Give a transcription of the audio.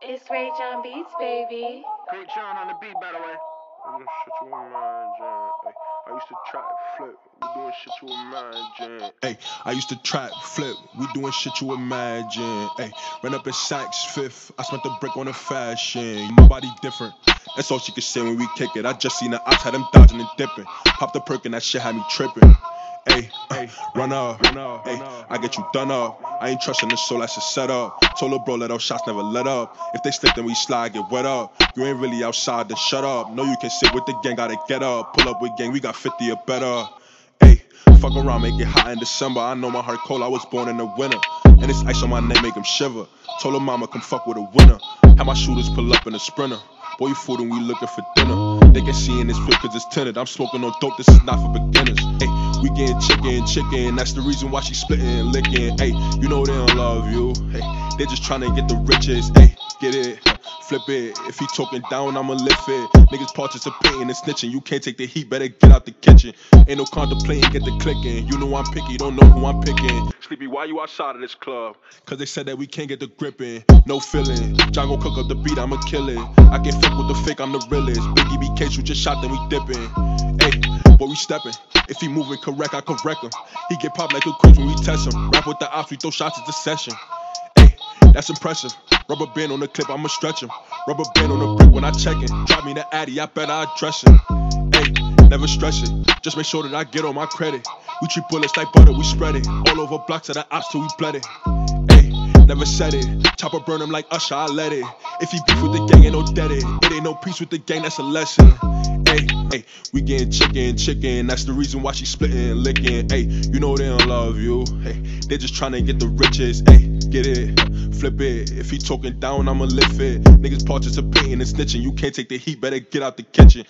It's Ray John Beats, baby. Great John on the beat, by the way. I'm doing shit you imagine. Ay, I used to trap flip. We doing shit you imagine. Hey, I used to trap flip. We doing shit you imagine. Hey, ran up in Saks fifth. I spent the brick on the fashion. Nobody different. That's all she could say when we kick it. I just seen the ops had them dodging and dipping. Popped the perk and that shit had me tripping. Hey, run up, run up, hey, I get you done up. I ain't trusting the soul, that's a setup. Told a bro, let those shots never let up. If they slip, then we slide, get wet up. You ain't really outside, then shut up. No, you can sit with the gang, gotta get up. Pull up with gang, we got 50 or better. Hey, fuck around, make it hot in December. I know my heart cold, I was born in the winter. And it's ice on my neck, make him shiver. Told her mama, come fuck with a winner. Have my shooters pull up in a sprinter. Boy, you and we looking for dinner. Can see in this whip cause it's tinted. I'm smoking on dope, this is not for beginners. Hey, we getting chicken, chicken. That's the reason why she splitting and licking. Hey, you know they don't love you. Hey, they just trying to get the riches. Hey, get it, flip it. If he talking down, I'ma lift it. Niggas participating and snitching. You can't take the heat, better get out the kitchen. Ain't no contemplating, get the clicking. You know I'm picky, don't know who I'm picking. Sleepy, why you outside of this club? Cause they said that we can't get the gripping. No feeling. John gon' cook up the beat, I'ma kill it. I can't fuck with the fake, I'm the realest. Biggie BK, you just shot, then we dipping. Hey, boy, we stepping. If he moving correct, I correct him. He get popped like a quiz when we test him. Rap with the ops, we throw shots at the session. That's impressive. Rubber band on the clip, I'ma stretch him. Rubber band on the brick when I check it. Drop me the addy, I bet I address it. Hey, never stress it. Just make sure that I get on my credit. We treat bullets like butter, we spread it. All over blocks of the ops till we bled it. Never said it. Chopper burn him like Usher, I let it. If he beef with the gang, ain't no dead it. It ain't no peace with the gang, that's a lesson. Hey, hey, we getting chicken, chicken. That's the reason why she splitting, licking. Hey, you know they don't love you. Hey, they just trying to get the riches. Hey, get it, flip it. If he talking down, I'ma lift it. Niggas participating and snitching. You can't take the heat, better get out the kitchen.